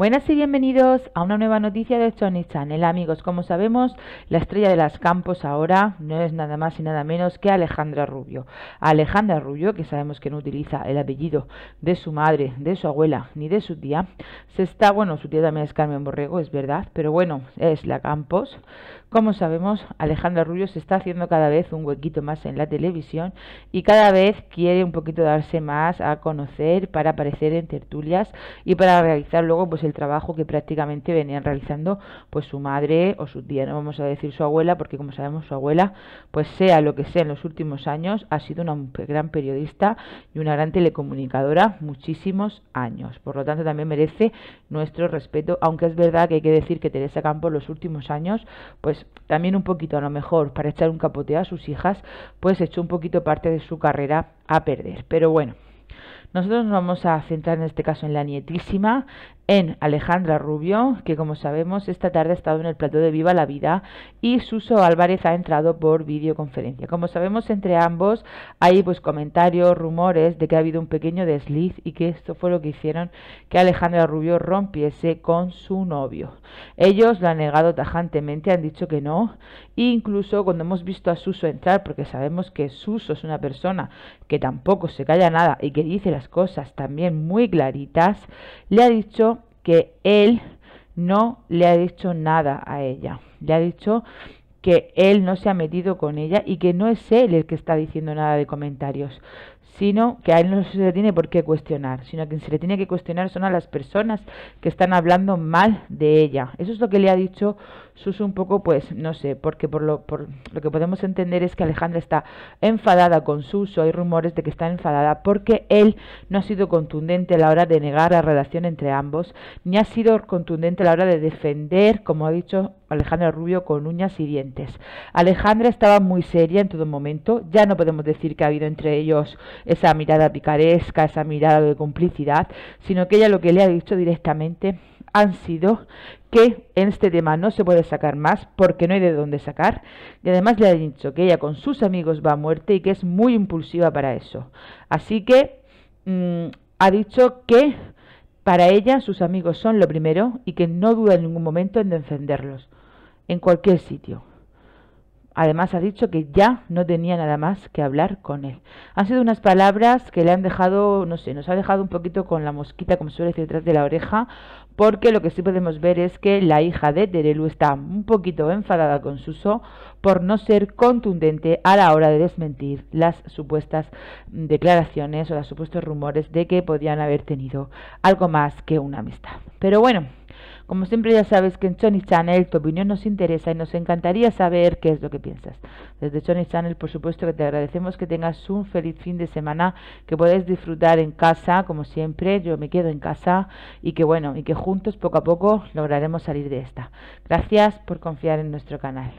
Buenas y bienvenidos a una nueva noticia de Sony Channel. Amigos, como sabemos, la estrella de las campos ahora no es nada más y nada menos que Alejandra Rubio. Alejandra Rubio, que sabemos que no utiliza el apellido de su madre, de su abuela ni de su tía, se está, bueno, su tía también es Carmen Borrego, es verdad, pero bueno, es la Campos. Como sabemos, Alejandra Rubio se está haciendo cada vez un huequito más en la televisión y cada vez quiere un poquito darse más a conocer para aparecer en tertulias y para realizar luego pues el trabajo que prácticamente venían realizando pues su madre o su tía, no vamos a decir su abuela porque como sabemos su abuela pues sea lo que sea en los últimos años ha sido una gran periodista y una gran telecomunicadora muchísimos años. Por lo tanto también merece nuestro respeto, aunque es verdad que hay que decir que Teresa Campos los últimos años pues también un poquito a lo mejor para echar un capoteo a sus hijas, pues echó un poquito parte de su carrera a perder. Pero bueno, nosotros nos vamos a centrar en este caso en la nietísima, en Alejandra Rubio, que como sabemos esta tarde ha estado en el plató de Viva la Vida y Suso Álvarez ha entrado por videoconferencia. Como sabemos entre ambos hay pues comentarios, rumores de que ha habido un pequeño desliz y que esto fue lo que hicieron que Alejandra Rubio rompiese con su novio. Ellos lo han negado tajantemente, han dicho que no e incluso cuando hemos visto a Suso entrar, porque sabemos que Suso es una persona que tampoco se calla nada y que dice las cosas también muy claritas, le ha dicho que él no le ha dicho nada a ella. Le ha dicho que él no se ha metido con ella y que no es él el que está diciendo nada de comentarios, sino que a él no se le tiene por qué cuestionar, sino que se le tiene que cuestionar son a las personas que están hablando mal de ella. Eso es lo que le ha dicho Suso un poco, pues, no sé, porque por lo, por lo que podemos entender es que Alejandra está enfadada con Suso, hay rumores de que está enfadada porque él no ha sido contundente a la hora de negar la relación entre ambos, ni ha sido contundente a la hora de defender, como ha dicho Alejandra Rubio, con uñas y dientes. Alejandra estaba muy seria en todo momento, ya no podemos decir que ha habido entre ellos esa mirada picaresca, esa mirada de complicidad, sino que ella lo que le ha dicho directamente han sido que en este tema no se puede sacar más porque no hay de dónde sacar y además le ha dicho que ella con sus amigos va a muerte y que es muy impulsiva para eso. Así que mm, ha dicho que para ella sus amigos son lo primero y que no duda en ningún momento en defenderlos en cualquier sitio. Además ha dicho que ya no tenía nada más que hablar con él. Han sido unas palabras que le han dejado, no sé, nos ha dejado un poquito con la mosquita, como suele decir, detrás de la oreja, porque lo que sí podemos ver es que la hija de Terelu está un poquito enfadada con Suso por no ser contundente a la hora de desmentir las supuestas declaraciones o los supuestos rumores de que podían haber tenido algo más que una amistad. Pero bueno, como siempre ya sabes que en Sony Channel tu opinión nos interesa y nos encantaría saber qué es lo que piensas. Desde Sony Channel, por supuesto que te agradecemos que tengas un feliz fin de semana, que puedas disfrutar en casa, como siempre, yo me quedo en casa y que bueno, y que juntos poco a poco lograremos salir de esta. Gracias por confiar en nuestro canal.